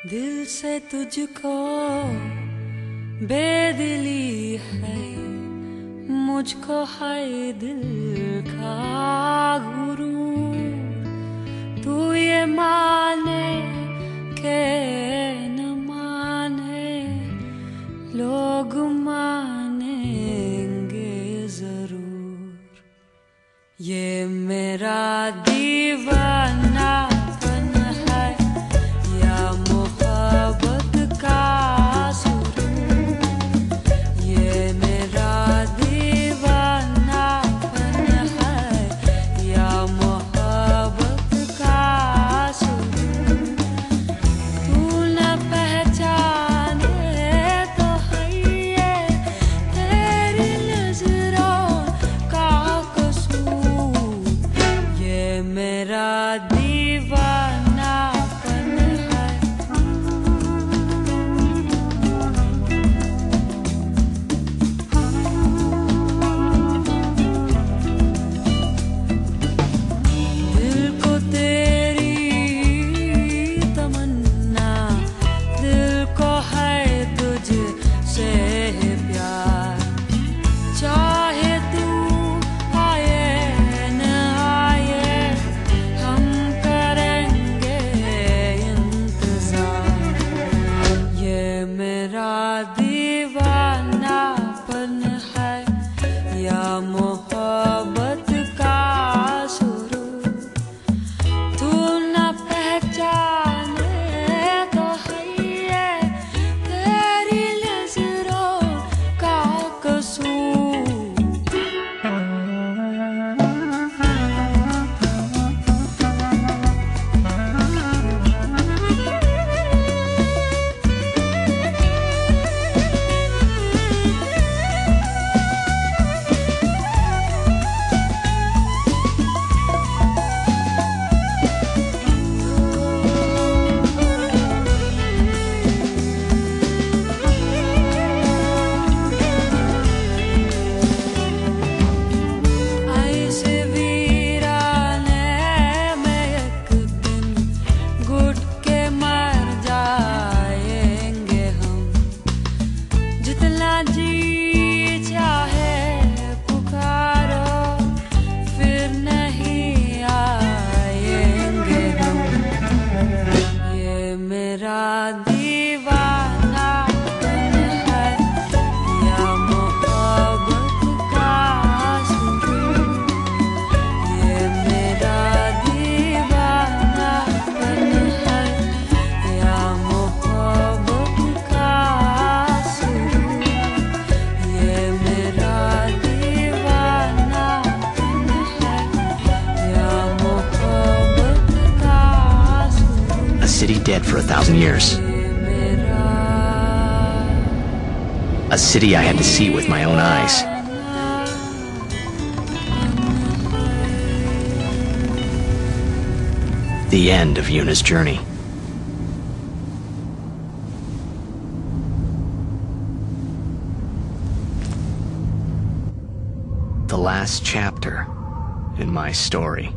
दिल से तुझको बेदिली है, मुझको है दिल का गुरु। तू ये माने के न माने, लोग मानेंगे ज़रूर। ये मेरा মহা city dead for a thousand years. A city I had to see with my own eyes. The end of Yuna's journey. The last chapter in my story.